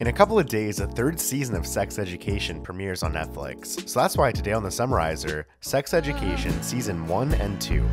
In a couple of days, a third season of Sex Education premieres on Netflix. So that's why today on the Summarizer, Sex Education Season 1 and 2.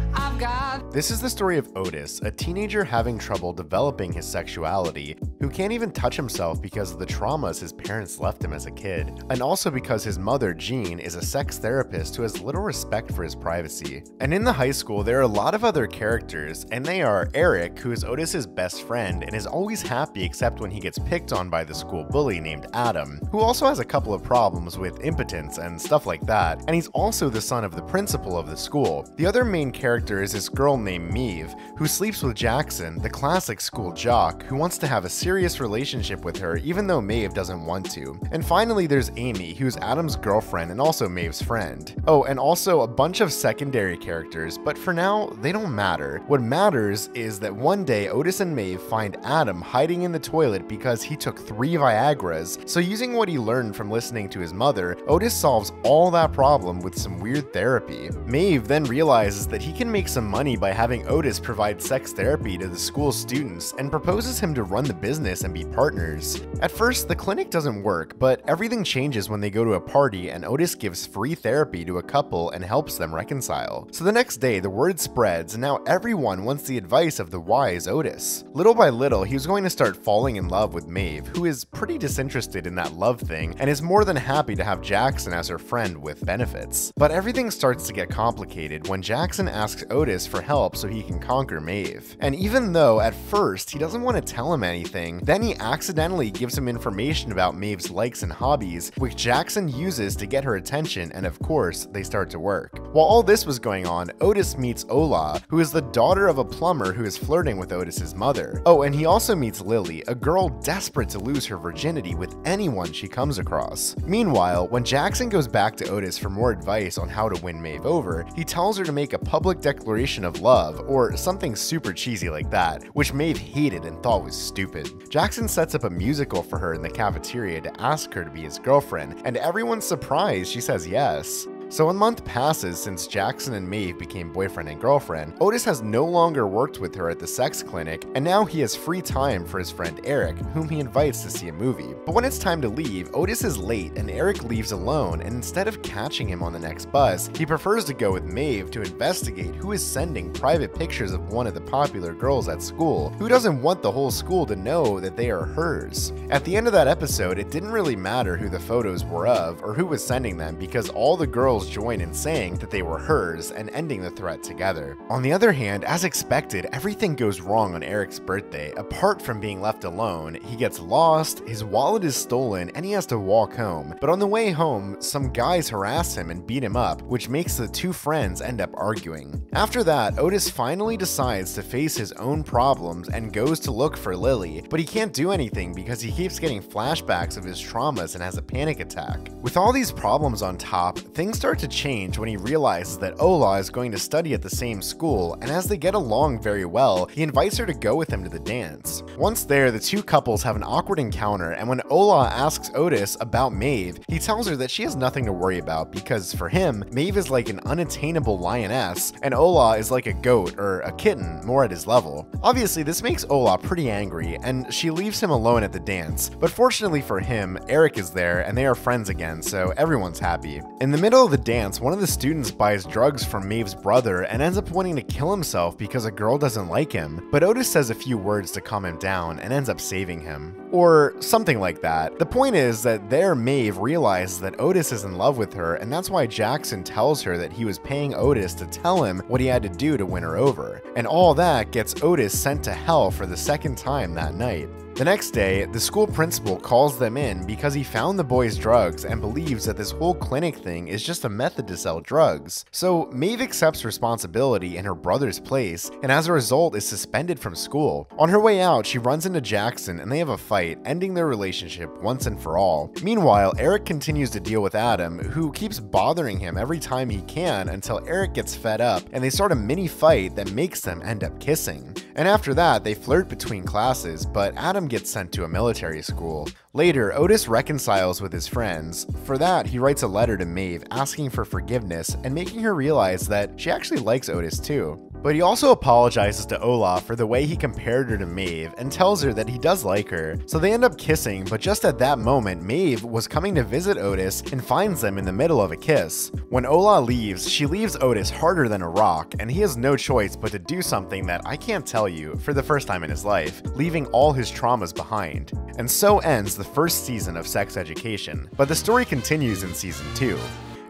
This is the story of Otis, a teenager having trouble developing his sexuality, who can't even touch himself because of the traumas his parents left him as a kid, and also because his mother, Jean, is a sex therapist who has little respect for his privacy. And in the high school, there are a lot of other characters, and they are Eric, who is Otis's best friend and is always happy except when he gets picked on by the school school bully named Adam, who also has a couple of problems with impotence and stuff like that, and he's also the son of the principal of the school. The other main character is this girl named Maeve, who sleeps with Jackson, the classic school jock, who wants to have a serious relationship with her even though Maeve doesn't want to. And finally there's Amy, who's Adam's girlfriend and also Maeve's friend. Oh, and also a bunch of secondary characters, but for now, they don't matter. What matters is that one day Otis and Maeve find Adam hiding in the toilet because he took three Viagra's, so using what he learned from listening to his mother, Otis solves all that problem with some weird therapy. Maeve then realizes that he can make some money by having Otis provide sex therapy to the school students and proposes him to run the business and be partners. At first, the clinic doesn't work, but everything changes when they go to a party and Otis gives free therapy to a couple and helps them reconcile. So the next day, the word spreads and now everyone wants the advice of the wise Otis. Little by little, he was going to start falling in love with Maeve, who is pretty disinterested in that love thing and is more than happy to have Jackson as her friend with benefits. But everything starts to get complicated when Jackson asks Otis for help so he can conquer Maeve. And even though at first he doesn't want to tell him anything, then he accidentally gives him information about Maeve's likes and hobbies, which Jackson uses to get her attention and of course, they start to work. While all this was going on, Otis meets Ola, who is the daughter of a plumber who is flirting with Otis's mother. Oh, and he also meets Lily, a girl desperate to lose her virginity with anyone she comes across. Meanwhile, when Jackson goes back to Otis for more advice on how to win Maeve over, he tells her to make a public declaration of love, or something super cheesy like that, which Maeve hated and thought was stupid. Jackson sets up a musical for her in the cafeteria to ask her to be his girlfriend, and everyone's surprised she says yes. So a month passes since Jackson and Maeve became boyfriend and girlfriend. Otis has no longer worked with her at the sex clinic, and now he has free time for his friend Eric, whom he invites to see a movie. But when it's time to leave, Otis is late and Eric leaves alone, and instead of catching him on the next bus, he prefers to go with Maeve to investigate who is sending private pictures of one of the popular girls at school, who doesn't want the whole school to know that they are hers. At the end of that episode, it didn't really matter who the photos were of or who was sending them because all the girls join in saying that they were hers and ending the threat together. On the other hand, as expected, everything goes wrong on Eric's birthday. Apart from being left alone, he gets lost, his wallet is stolen, and he has to walk home. But on the way home, some guys harass him and beat him up, which makes the two friends end up arguing. After that, Otis finally decides to face his own problems and goes to look for Lily, but he can't do anything because he keeps getting flashbacks of his traumas and has a panic attack. With all these problems on top, things start start to change when he realizes that Ola is going to study at the same school, and as they get along very well, he invites her to go with him to the dance. Once there, the two couples have an awkward encounter, and when Ola asks Otis about Maeve, he tells her that she has nothing to worry about because for him, Maeve is like an unattainable lioness, and Ola is like a goat or a kitten, more at his level. Obviously, this makes Ola pretty angry, and she leaves him alone at the dance, but fortunately for him, Eric is there and they are friends again, so everyone's happy. In the middle of the dance, one of the students buys drugs from Maeve's brother and ends up wanting to kill himself because a girl doesn't like him, but Otis says a few words to calm him down and ends up saving him. Or something like that. The point is that there Maeve realizes that Otis is in love with her, and that's why Jackson tells her that he was paying Otis to tell him what he had to do to win her over. And all that gets Otis sent to hell for the second time that night. The next day, the school principal calls them in because he found the boys drugs and believes that this whole clinic thing is just a method to sell drugs. So Maeve accepts responsibility in her brother's place and as a result is suspended from school. On her way out, she runs into Jackson and they have a fight, ending their relationship once and for all. Meanwhile, Eric continues to deal with Adam, who keeps bothering him every time he can until Eric gets fed up and they start a mini fight that makes them end up kissing. And after that, they flirt between classes, but Adam gets sent to a military school. Later, Otis reconciles with his friends. For that, he writes a letter to Maeve asking for forgiveness and making her realize that she actually likes Otis too. But he also apologizes to Ola for the way he compared her to Maeve and tells her that he does like her. So they end up kissing, but just at that moment, Maeve was coming to visit Otis and finds them in the middle of a kiss. When Ola leaves, she leaves Otis harder than a rock, and he has no choice but to do something that I can't tell you for the first time in his life, leaving all his traumas behind. And so ends the first season of Sex Education. But the story continues in season 2.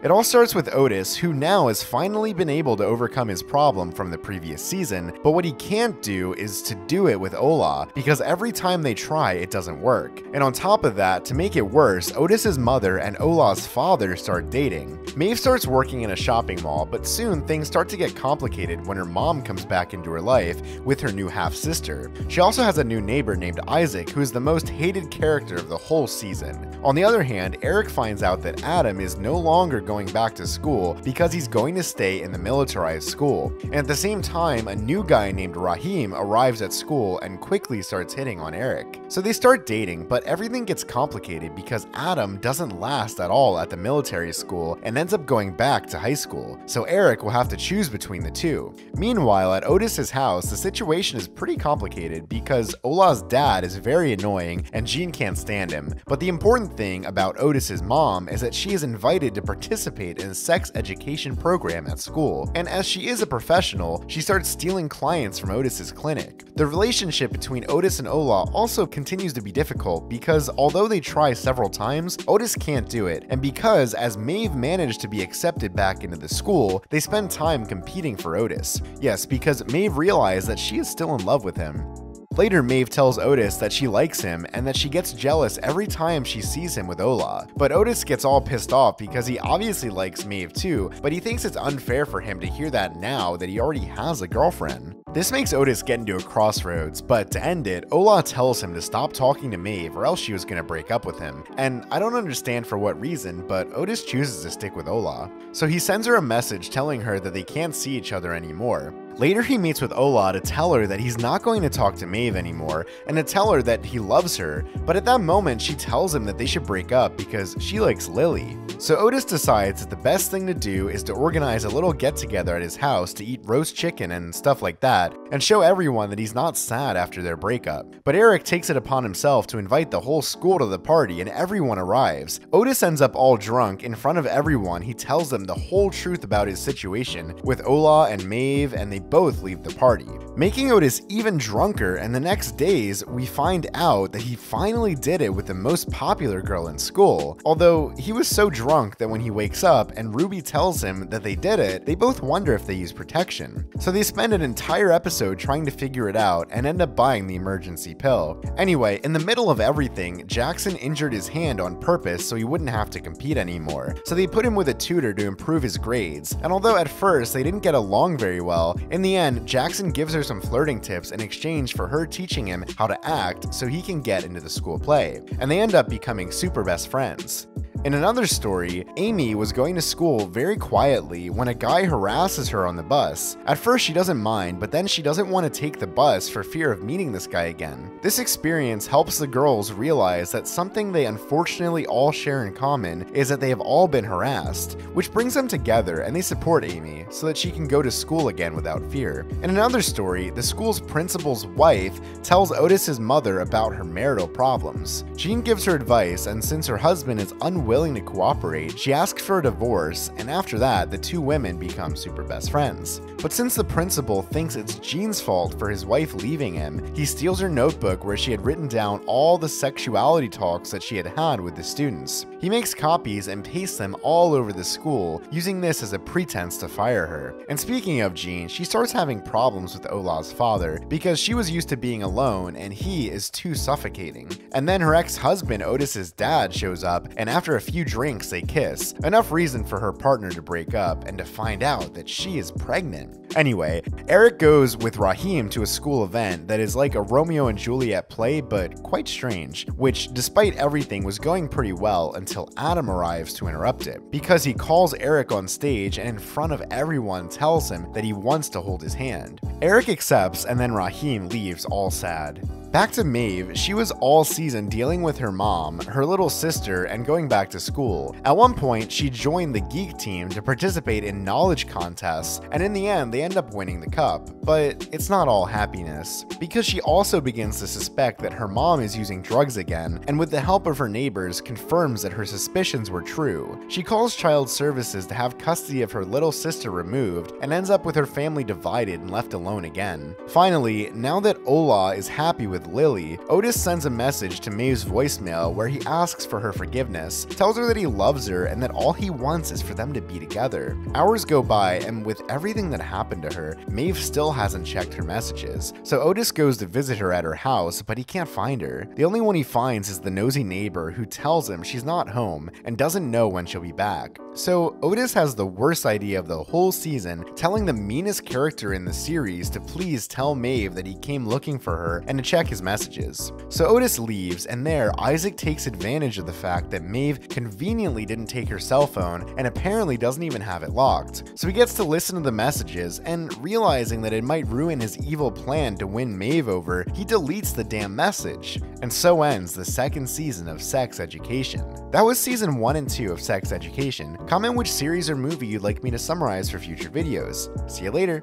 It all starts with Otis, who now has finally been able to overcome his problem from the previous season, but what he can't do is to do it with Ola, because every time they try, it doesn't work. And on top of that, to make it worse, Otis's mother and Ola's father start dating. Maeve starts working in a shopping mall, but soon things start to get complicated when her mom comes back into her life with her new half-sister. She also has a new neighbor named Isaac, who is the most hated character of the whole season. On the other hand, Eric finds out that Adam is no longer going going back to school because he's going to stay in the militarized school. And at the same time, a new guy named Rahim arrives at school and quickly starts hitting on Eric. So they start dating, but everything gets complicated because Adam doesn't last at all at the military school and ends up going back to high school. So Eric will have to choose between the two. Meanwhile, at Otis's house, the situation is pretty complicated because Ola's dad is very annoying and Jean can't stand him. But the important thing about Otis's mom is that she is invited to participate participate in a sex education program at school, and as she is a professional, she starts stealing clients from Otis's clinic. The relationship between Otis and Ola also continues to be difficult because although they try several times, Otis can't do it, and because as Maeve managed to be accepted back into the school, they spend time competing for Otis. Yes, because Maeve realized that she is still in love with him. Later, Maeve tells Otis that she likes him and that she gets jealous every time she sees him with Ola. But Otis gets all pissed off because he obviously likes Maeve too, but he thinks it's unfair for him to hear that now that he already has a girlfriend. This makes Otis get into a crossroads, but to end it, Ola tells him to stop talking to Maeve or else she was gonna break up with him. And I don't understand for what reason, but Otis chooses to stick with Ola. So he sends her a message telling her that they can't see each other anymore. Later, he meets with Ola to tell her that he's not going to talk to Maeve anymore and to tell her that he loves her, but at that moment, she tells him that they should break up because she likes Lily. So Otis decides that the best thing to do is to organize a little get together at his house to eat roast chicken and stuff like that, and show everyone that he's not sad after their breakup. But Eric takes it upon himself to invite the whole school to the party and everyone arrives. Otis ends up all drunk in front of everyone. He tells them the whole truth about his situation with Ola and Maeve and they both leave the party, making Otis even drunker. And the next days, we find out that he finally did it with the most popular girl in school. Although he was so drunk that when he wakes up and Ruby tells him that they did it, they both wonder if they use protection. So they spend an entire episode trying to figure it out and end up buying the emergency pill. Anyway, in the middle of everything, Jackson injured his hand on purpose so he wouldn't have to compete anymore. So they put him with a tutor to improve his grades. And although at first they didn't get along very well, in the end, Jackson gives her some flirting tips in exchange for her teaching him how to act so he can get into the school play, and they end up becoming super best friends. In another story, Amy was going to school very quietly when a guy harasses her on the bus. At first, she doesn't mind, but then she doesn't want to take the bus for fear of meeting this guy again. This experience helps the girls realize that something they unfortunately all share in common is that they have all been harassed, which brings them together and they support Amy so that she can go to school again without fear. In another story, the school's principal's wife tells Otis's mother about her marital problems. Jean gives her advice, and since her husband is unwilling willing to cooperate, she asks for a divorce, and after that, the two women become super best friends. But since the principal thinks it's Jean's fault for his wife leaving him, he steals her notebook where she had written down all the sexuality talks that she had had with the students. He makes copies and pastes them all over the school, using this as a pretense to fire her. And speaking of Jean, she starts having problems with Ola's father because she was used to being alone and he is too suffocating. And then her ex-husband Otis's dad shows up and after a few drinks, they kiss. Enough reason for her partner to break up and to find out that she is pregnant. Anyway, Eric goes with Rahim to a school event that is like a Romeo and Juliet play, but quite strange, which, despite everything, was going pretty well until Adam arrives to interrupt it. Because he calls Eric on stage and in front of everyone tells him that he wants to hold his hand. Eric accepts, and then Rahim leaves all sad. Back to Maeve, she was all season dealing with her mom, her little sister, and going back to school. At one point, she joined the Geek team to participate in knowledge contests, and in the end, they end up winning the cup. But it's not all happiness, because she also begins to suspect that her mom is using drugs again, and with the help of her neighbors, confirms that her suspicions were true. She calls child services to have custody of her little sister removed, and ends up with her family divided and left alone again. Finally, now that Ola is happy with Lily, Otis sends a message to Maeve's voicemail where he asks for her forgiveness, tells her that he loves her and that all he wants is for them to be together. Hours go by, and with everything that happened to her, Maeve still hasn't checked her messages. So Otis goes to visit her at her house, but he can't find her. The only one he finds is the nosy neighbor who tells him she's not home and doesn't know when she'll be back. So Otis has the worst idea of the whole season, telling the meanest character in the series to please tell Maeve that he came looking for her and to check his messages. So Otis leaves, and there, Isaac takes advantage of the fact that Maeve conveniently didn't take her cell phone and apparently doesn't even have it locked. So he gets to listen to the messages, and realizing that it might ruin his evil plan to win Maeve over, he deletes the damn message. And so ends the second season of Sex Education. That was season 1 and 2 of Sex Education. Comment which series or movie you'd like me to summarize for future videos. See you later.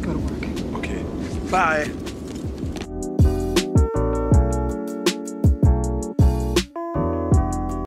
Go to work. Okay. Bye.